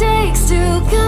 takes to